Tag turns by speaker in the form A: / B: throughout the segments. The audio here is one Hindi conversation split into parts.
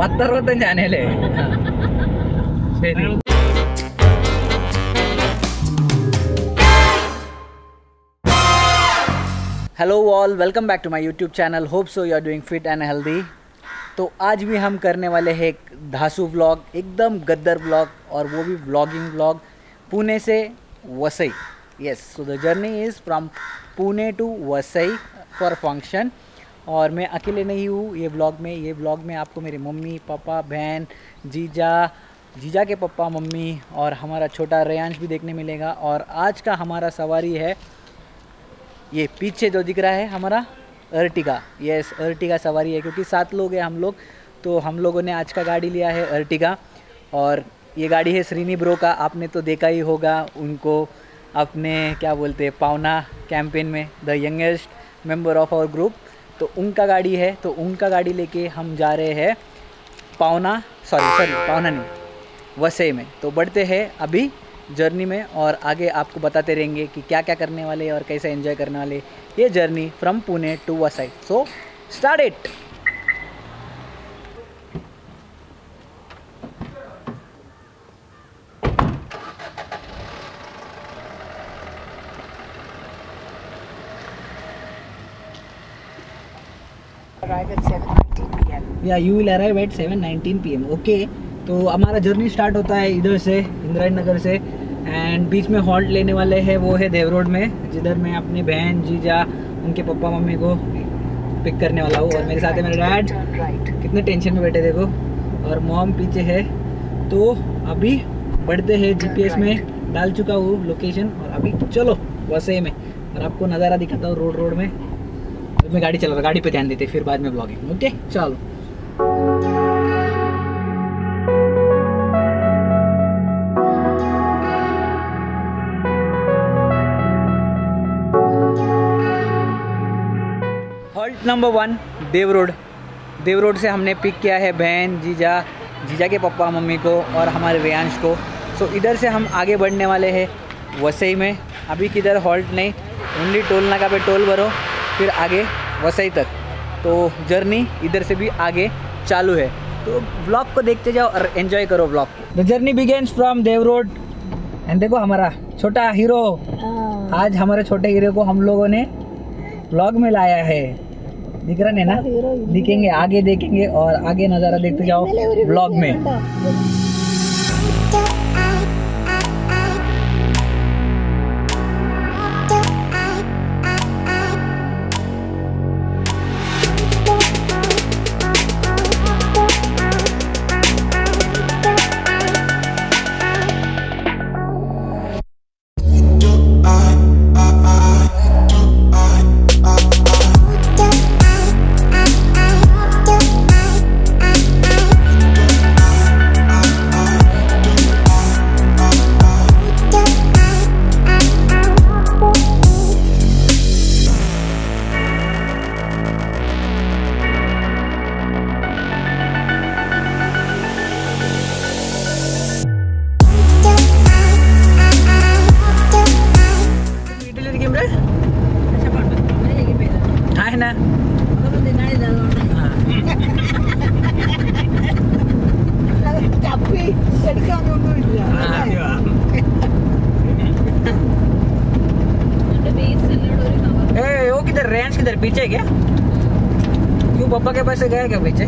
A: പത്തറുപത്തഞ്ച് ആനയല്ലേ ശരി hello all welcome back to my YouTube channel hope so you are doing fit and healthy तो आज भी हम करने वाले हैं एक धासु व्लॉग एकदम गद्दर व्लॉग और वो भी व्लॉगिंग व्लॉग पुणे से Vasai yes so the journey is from Pune to Vasai for function और मैं अकेले नहीं हूँ, ये ब्लॉग में, ये ब्लॉग में आपको मेरे मम्मी, पापा, बहन, जीजा जीजा के पापा, मम्मी और हमारा छोटा रेयांश भी देखने मिलेगा। और आज का हमारा सवारी है, ये पीछे जो दिख रहा है हमारा, अर्टिगा। यस अर्टिगा सवारी है, क्योंकि सात लोग हैं हम लोग तो हम लोगों ने आज का गाड़ी लिया है अर्टिगा। और ये गाड़ी है श्रीनी ब्रो का, आपने तो देखा ही होगा उनको अपने, क्या बोलते हैं, पावना कैंपेन में, the youngest member of our group. तो उनका गाड़ी है तो उनका गाड़ी लेके हम जा रहे हैं पावना सॉरी सॉरी पावना नहीं वसई में। तो बढ़ते हैं अभी जर्नी में और आगे आपको बताते रहेंगे कि क्या क्या करने वाले और कैसे एंजॉय करने वाले। ये journey from Pune to Vasai so start it
B: arrive at 7:19 p.m.
A: Will arrive at seven nineteen p m okay तो हमारा जर्नी स्टार्ट होता है इधर से इंदिरायन नगर से एंड बीच में हॉल्ट लेने वाले हैं वो है देव रोड में जिधर मैं अपनी बहन जीजा उनके पापा मम्मी को पिक करने वाला हूँ। और मेरे साथ है मेरे डैड कितने टेंशन में बैठे देखो। और मॉम पीछे है। तो अभी बढ़ते हैं जीपीएस में डाल चुका हूँ लोकेशन और अभी चलो वसई में। और आपको नज़ारा दिखाता हूँ रोड रोड में। मैं गाड़ी चला रहा, गाड़ी पे ध्यान देते, फिर बाद में ब्लॉगिंग ओके चलो। Halt number one Dev road Dev road से हमने पिक किया है बहन, जीजा जीजा के पापा, मम्मी को और हमारे रेयांश को। सो इधर से हम आगे बढ़ने वाले हैं, वसई में। अभी किधर हॉल्ट नहीं ओनली टोल नाका पे टोल भरो। फिर आगे वसई तक। तो जर्नी इधर से भी आगे चालू है। तो ब्लॉग को देखते जाओ और एंजॉय करो ब्लॉग को। The journey begins from Dev road and देखो हमारा छोटा हीरो आज हमारे छोटे हीरो को हम लोगों ने ब्लॉग में लाया है। दिख रहा है ना दिखेंगे आगे देखेंगे और आगे नज़ारा देखते जाओ ब्लॉग में। फ्रेंड्स किधर पीछे क्या क्यों पापा के पास गया क्या पीछे?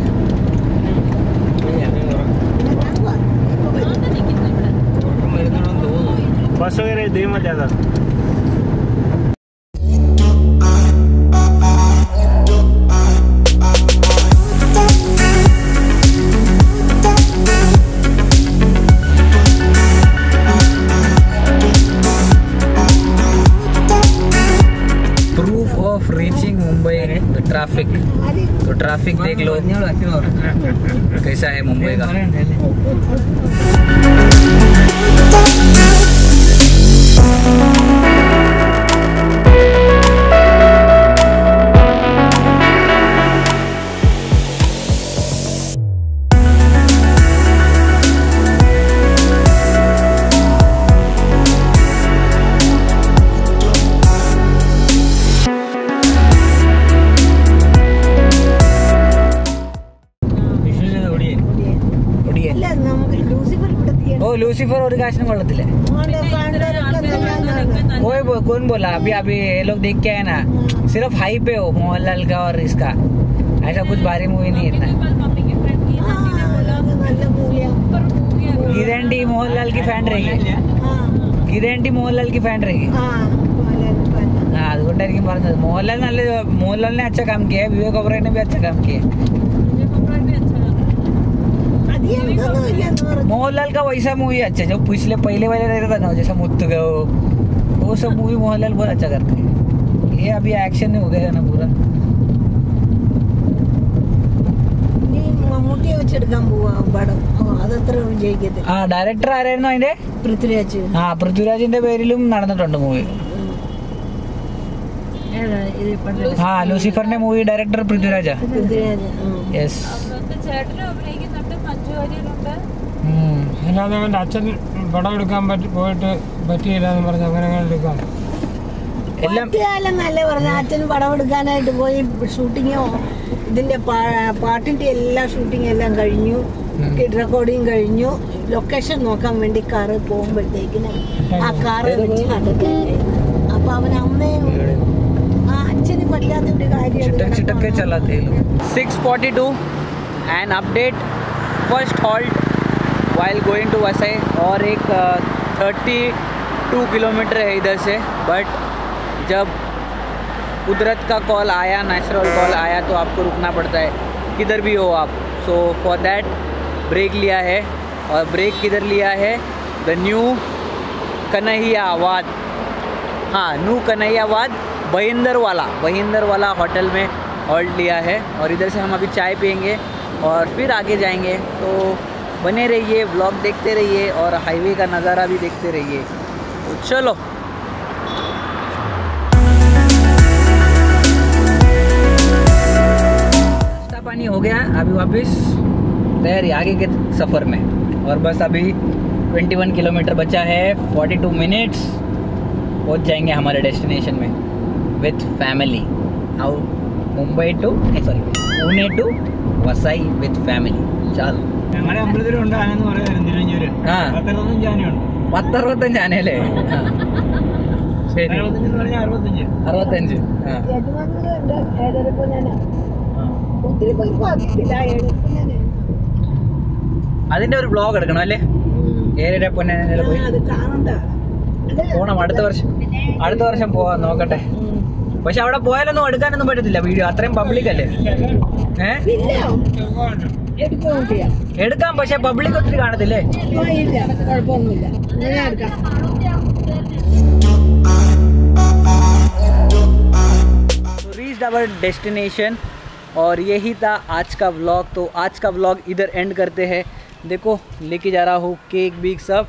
C: बस वगैरह दे धीमा
A: ज़्यादा। Of reaching Mumbai the traffic तो ट्रैफ़िक देख लो कैसा है मुंबई का लूसीफर और काशने കൊള്ളത്തില്ലേ कोई बो, कौन बोला अभी अभी ये लोग देख के आए ना सिर्फ हाई पे हो मोहनलाल का और इसका ऐसा कुछ भारी मूवी नहीं है इतना गिरंडी मोहनलाल की फैन रहेगी ഗിരേണ്ടി മോഹൻലാൽ की फैन रहेगी ആ അതുകൊണ്ടായിരിക്കും പറഞ്ഞത് മോഹൻലാൽ നല്ല മോഹൻലാലിനെ अच्छा काम किया है विवेक ओबराय ने मोहनलाल का वैसा मूवी अच्छा जो पिछले पहले वाले रहता था ना जैसा मुत्तु गो वो सब मूवी मोहनलाल बहुत अच्छा करते हैं ये अभी एक्शन हो गया ना पूरा
B: മമ്മൂട്ടിയെ വെച്ചെടുക്കാൻ പോവാ പടം ഓ, അതത്ര വിജയിക്കത്തില്ല
A: ആ ഡയറക്ടർ ആരായിരുന്നു അതിന്റെ
B: പൃഥ്വിരാജ്
A: ആ പൃഥ്വിരാജിന്റെ പേരിലും നടന്നിട്ടുണ്ട് മൂവി
B: ഏതാ ഇത് ഇപ്പോഴത്തെ
A: ആ ലൂസിഫറിന്റെ മൂവി ഡയറക്ടർ പൃഥ്വിരാജാ
B: പൃഥ്വിരാജ് ഉം.
A: യെസ്
D: ചേട്ടനും അഭിനയിക്കുന്നുണ്ട് മഞ്ജു വാര്യരുണ്ട്
C: അല്ലാതെ അവന്റെ അച്ഛൻ പടം എടുക്കാൻ പറ്റി പോയിട്ട് പറ്റിയില്ല എന്ന് പറഞ്ഞ് അങ്ങനെ അങ്ങനെ എടുക്കാം.
B: പറ്റിയാലെന്നല്ല പറഞ്ഞ അച്ഛൻ പടം എടുക്കാനായിട്ട് പോയി ഷൂട്ടിങ്ങോ ഇതിന്റെ പാട്ടിന്റെ എല്ലാ ഷൂട്ടിംഗ് എല്ലാം കഴിഞ്ഞു. കിഡ് റെക്കോർഡിങ് കഴിഞ്ഞു. ലൊക്കേഷൻ നോക്കാൻ വേണ്ടി കാറ് പോകുമ്പോഴത്തേക്കിന് ആ കാറ് വെച്ച് കണ്ടെത്തി. അപ്പൊ അവൻ അമ്മയും ആ അച്ഛന് പറ്റാത്ത ഒരു കാര്യം
A: six forty two and update first halt while going to Vasai और एक थर्टी टू किलोमीटर है इधर से बट जब कुदरत का कॉल आया नेचुरल कॉल आया तो आपको रुकना पड़ता है। किधर भी हो आप। सो फॉर दैट ब्रेक लिया है। और ब्रेक किधर लिया है? द न्यू कन्हैयावाद हाँ नू कन्हैयावाद बहिंदर वाला बहिंदर वाला होटल में हॉल्ट लिया है। और इधर से हम अभी चाय पियेंगे और फिर आगे जाएँगे। तो बने रहिए व्लॉग देखते रहिए और हाईवे का नज़ारा भी देखते रहिए। तो चलो। पानी हो गया, अभी वापस तैयारी आगे के सफ़र में। और बस अभी 21 किलोमीटर बचा है 42 मिनट्स पहुँच जाएँगे हमारे डेस्टिनेशन में with family out Mumbai to sorry Pune to Vasai with family चलो।
C: ഞങ്ങളുടെ അമ്പലത്തിലുണ്ട് ആനെന്ന് പറയായിരുന്നു തിരുവഞ്ചൂര്
A: ആ.
C: പത്തറുപത്തഞ്ച് ആനയുണ്ട്.
A: പത്തറുപത്തഞ്ച് ആനയല്ലേ? ആ. ശരി.
C: അറുപത്തഞ്ച്.
A: ആ. അതിന്റെ ഒരു ബ്ലോഗ് എടുക്കണം അല്ലേ? ഏഴര പൊന്നെ പോയി. പോണം. അടുത്ത വർഷം. അടുത്ത വർഷം പോവാൻ നോക്കട്ടെ. പക്ഷെ അവിടെ പോയാലൊന്നും എടുക്കാനൊന്നും പറ്റത്തില്ല. വീഡിയോ. അത്രയും പബ്ലിക് അല്ലേ? ഏ?
B: ഇല്ല. എടുക്കുകയും ചെയ്യാം
A: എടുക്കാം പക്ഷെ പബ്ലിക് ഒത്തിരി കാണത്തില്ലേ
B: ഇപ്പൊ ഇല്ല കുഴപ്പമൊന്നുമില്ല അങ്ങനെ എടുക്കാം
A: तो रीच आवर डेस्टिनेशन और यही था आज का व्लॉग तो आज का व्लॉग इधर एंड करते हैं देखो लेके जा रहा हूँ केक बीक सब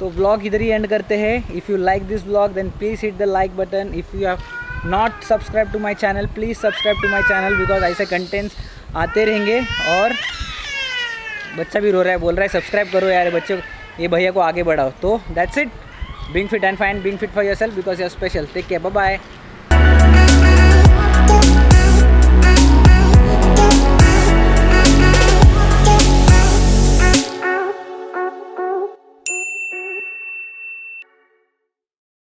A: तो व्लॉग इधर ही एंड करते हैं if you like this vlog then please hit the like button if you have not subscribe to my channel please subscribe to my channel because ऐसे कंटेंट्स आते रहेंगे और बच्चा भी रो रहा है, बोल रहा है सब्सक्राइब करो यार, बच्चे, ये भैया को आगे बढ़ाओ। तो that's it being fit and fine being fit for yourself because you are special take care bye